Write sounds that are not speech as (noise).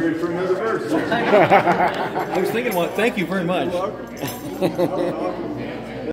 ready for another verse. (laughs) I was thinking, well, Thank you very much. You're. (laughs)